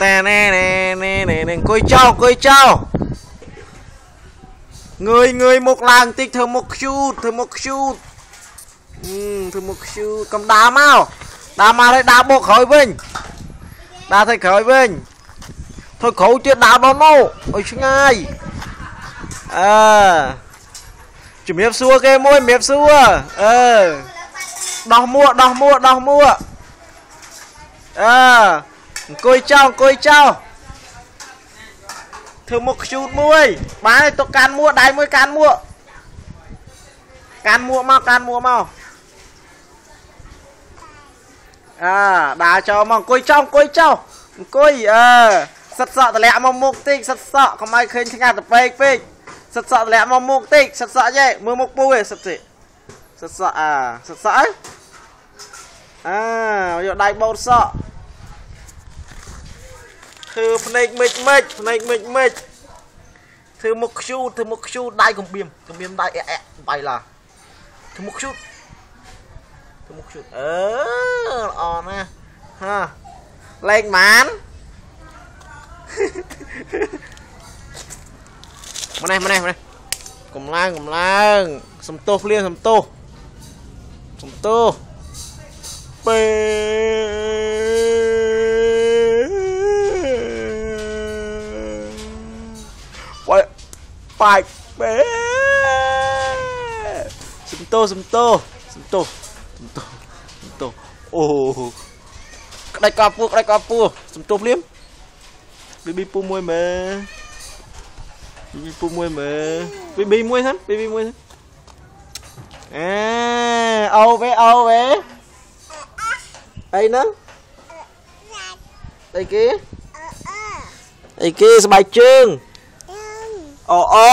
តែណែណែណែណែអង្គុយចោលអង្គុយចោលងើយងើយមុខឡើងតិចធ្វើមុខខ្ជូតធ្វើមុខខ្ជូតអឺធ្វើមុខខ្ជូតកំដើរមកដើរមកហើយដើរបុកក្រោយវិញដើរទៅក្រោយវិញធ្វើក្រោយទៀតដើរដល់នោះឲ្យឆ្ងាយអឺជំរាបសួរគេមួយជំរាបសួរអឺដោះមួកដោះមួកដោះមួកអឺអង្គុយចោលអង្គុយចោលធ្វើមុខខ្ជូតមួយ បានហើយទុកកាន់មួកដៃមួយកាន់មួកកាន់មួកមកកាន់មួកមកអើដើរចោលមកអង្គុយចោលអង្គុយចោលអង្គុយអឺសិតសក់តម្លាក់មកមុខតិចសិតសក់កុំឲ្យឃើញឆ្ងាត់ទៅពេកពេកសិតសក់តម្លាក់មកមុខតិចសិតសក់យេមើលមុខពូឯងសិតតិសិតសក់អាសិតសក់អើអាយកដៃបោតសក់ ធ្វើភ្នែកមិចមិចភ្នែកមិចមិចធ្វើមុខខ្ជូតធ្វើមុខខ្ជូតដៃកំបៀមកំបៀមដៃអែអែដៃឡាធ្វើមុខខ្ជូតធ្វើមុខខ្ជូតអឺល្អណាស់ហាលេខម៉ានម្នេះម្នេះម្នេះកំឡាងកំឡាងសំទោសភ្លៀងសំទោសសំទោសពេ បាច់ពេសំទោសសំទោសសំទោសសំទោសសំទោសអូក្តាច់កោពោះក្តាច់កោពោះសំទោសភ្លាមប៊ីប៊ីពូមួយមើប៊ីប៊ីពូមួយមើប៊ីប៊ីមួយសិនប៊ីប៊ីមួយសិនអេអូវេអូវេអីហ្នឹងអីគេអីគេស្បែកជើង អូអូ